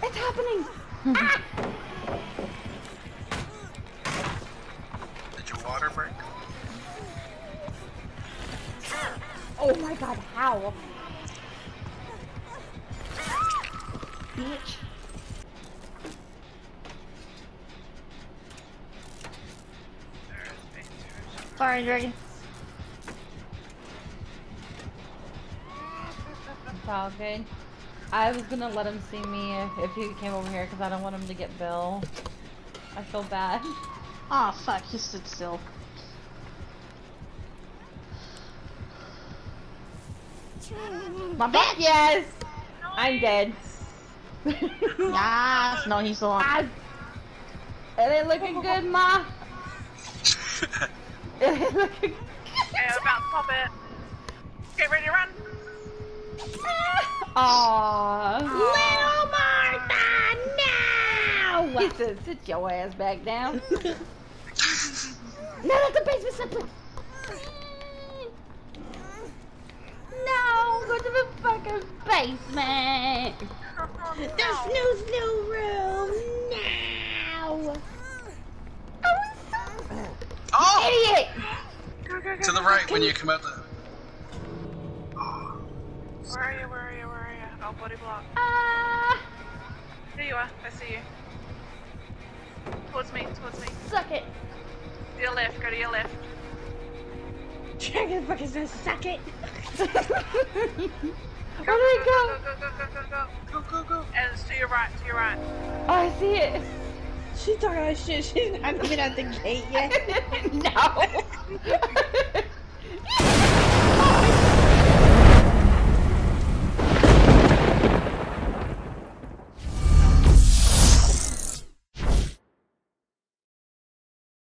What's happening? ah! Did your water break? Oh my god, how? Bitch. Fire dragon. It's all good. I was gonna let him see me if, if he came over here because I don't want him to get Bill. I feel bad. Oh fuck, he stood still. My bitch! Yes! I'm dead. Yes! No, he's still on. Ah, it ain't looking good, Ma. It ain't looking Okay, I'm about to pop it. Get ready to run. Aww. Little Martha, no! He said, sit your ass back down. no, that's the basement slipper. No, go to the fucking basement. The snoo snoo room, now! Oh! Idiot! Go, go, go, To the right when you come out the. Where are you? Where are you? Where are you? Oh, body block. Ah, There you are. I see you. Towards me. Towards me. suck it. To your left. Go to your left. Dragon fucking says suck it! Where do we Go, go? go, go, go, go, go. Go, go, go. And it's to your right. To your right. Oh, I see it. She's talking about shit, she's not even at the gate yet. no.